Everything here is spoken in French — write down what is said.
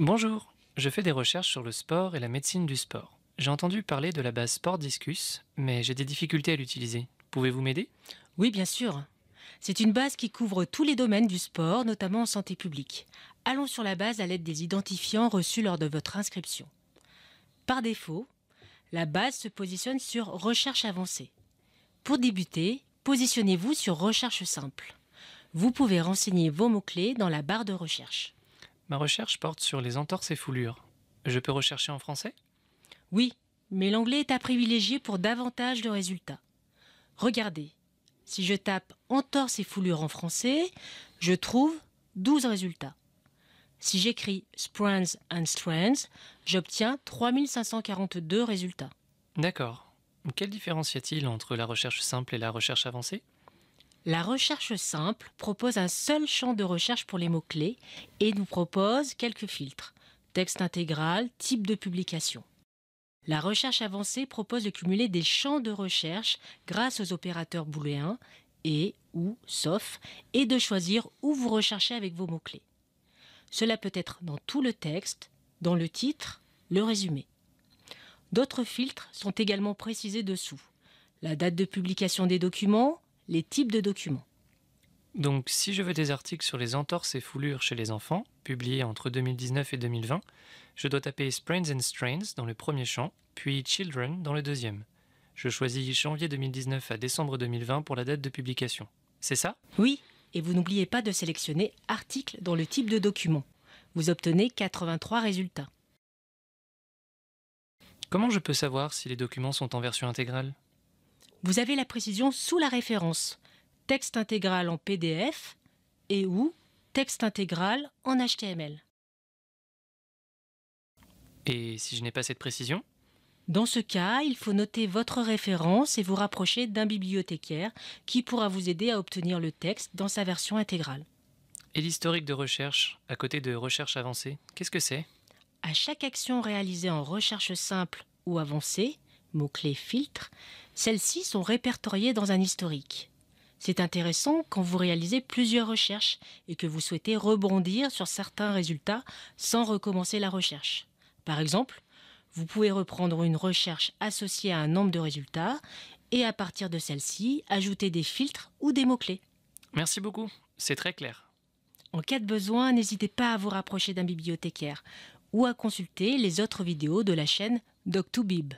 Bonjour, je fais des recherches sur le sport et la médecine du sport. J'ai entendu parler de la base Sport Discus, mais j'ai des difficultés à l'utiliser. Pouvez-vous m'aider? Oui, bien sûr. C'est une base qui couvre tous les domaines du sport, notamment en santé publique. Allons sur la base à l'aide des identifiants reçus lors de votre inscription. Par défaut, la base se positionne sur Recherche avancée. Pour débuter, positionnez-vous sur Recherche simple. Vous pouvez renseigner vos mots-clés dans la barre de recherche. Ma recherche porte sur les entorses et foulures. Je peux rechercher en français? Oui, mais l'anglais est à privilégier pour davantage de résultats. Regardez, si je tape entorse et foulure en français, je trouve 12 résultats. Si j'écris Sprands and Strands, j'obtiens 3542 résultats. D'accord. Quelle différence y a-t-il entre la recherche simple et la recherche avancée? La recherche simple propose un seul champ de recherche pour les mots-clés et nous propose quelques filtres. Texte intégral, type de publication. La recherche avancée propose de cumuler des champs de recherche grâce aux opérateurs booléens et ou sauf et de choisir où vous recherchez avec vos mots-clés. Cela peut être dans tout le texte, dans le titre, le résumé. D'autres filtres sont également précisés dessous. La date de publication des documents, les types de documents. Donc, si je veux des articles sur les entorses et foulures chez les enfants, publiés entre 2019 et 2020, je dois taper Sprains and Strains dans le premier champ, puis Children dans le deuxième. Je choisis janvier 2019 à décembre 2020 pour la date de publication. C'est ça? Oui, et vous n'oubliez pas de sélectionner Article dans le type de document. Vous obtenez 83 résultats. Comment je peux savoir si les documents sont en version intégrale? Vous avez la précision sous la référence texte intégral en PDF et ou texte intégral en HTML. Et si je n'ai pas cette précision? Dans ce cas, il faut noter votre référence et vous rapprocher d'un bibliothécaire qui pourra vous aider à obtenir le texte dans sa version intégrale. Et l'historique de recherche, à côté de recherche avancée, qu'est-ce que c'est? À chaque action réalisée en recherche simple ou avancée, mots-clés filtre, celles-ci sont répertoriées dans un historique. C'est intéressant quand vous réalisez plusieurs recherches et que vous souhaitez rebondir sur certains résultats sans recommencer la recherche. Par exemple, vous pouvez reprendre une recherche associée à un nombre de résultats et à partir de celle-ci, ajouter des filtres ou des mots-clés. Merci beaucoup, c'est très clair. En cas de besoin, n'hésitez pas à vous rapprocher d'un bibliothécaire ou à consulter les autres vidéos de la chaîne Doc2Bib.